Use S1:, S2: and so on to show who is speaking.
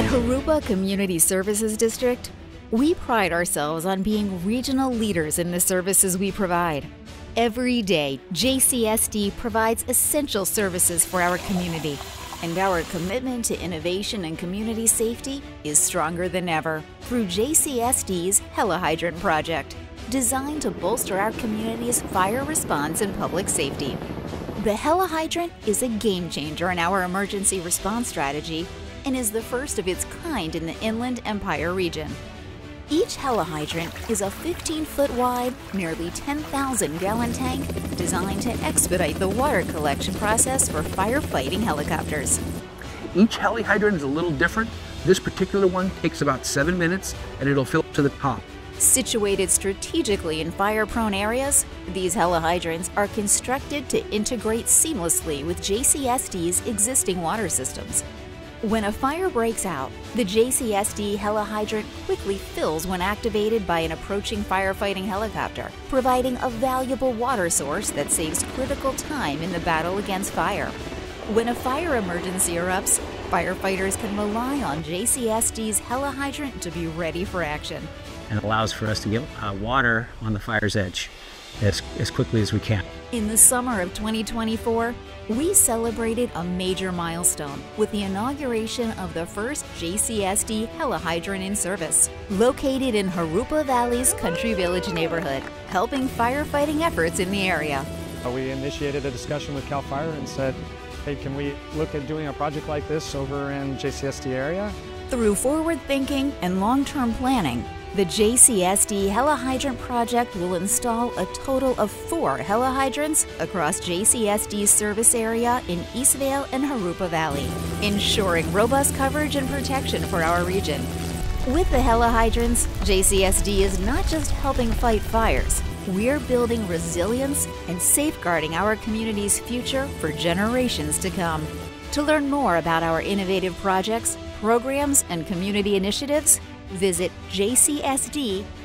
S1: At Jurupa Community Services District, we pride ourselves on being regional leaders in the services we provide. Every day, JCSD provides essential services for our community, and our commitment to innovation and community safety is stronger than ever through JCSD's Helihydrant Project, designed to bolster our community's fire response and public safety. The Helihydrant is a game changer in our emergency response strategy and is the first of its kind in the Inland Empire region. Each helihydrant is a 15 foot wide, nearly 10,000 gallon tank designed to expedite the water collection process for firefighting helicopters.
S2: Each helihydrant is a little different. This particular one takes about seven minutes and it'll fill to the top.
S1: Situated strategically in fire prone areas, these helihydrants are constructed to integrate seamlessly with JCSD's existing water systems. When a fire breaks out, the JCSD helihydrant quickly fills when activated by an approaching firefighting helicopter, providing a valuable water source that saves critical time in the battle against fire. When a fire emergency erupts, firefighters can rely on JCSD's helihydrant to be ready for action.
S3: And it allows for us to get uh, water on the fire's edge as, as quickly as we can.
S1: In the summer of 2024, we celebrated a major milestone with the inauguration of the first JCSD helihydrant in service, located in Jurupa Valley's Country Village neighborhood, helping firefighting efforts in the area.
S4: Uh, we initiated a discussion with CAL FIRE and said, hey, can we look at doing a project like this over in JCSD area?
S1: Through forward thinking and long term planning, the JCSD Helihydrant project will install a total of four helihydrants across JCSD's service area in Eastvale and Jurupa Valley, ensuring robust coverage and protection for our region. With the helihydrants, JCSD is not just helping fight fires, we're building resilience and safeguarding our community's future for generations to come. To learn more about our innovative projects, programs, and community initiatives, visit jcsd.us.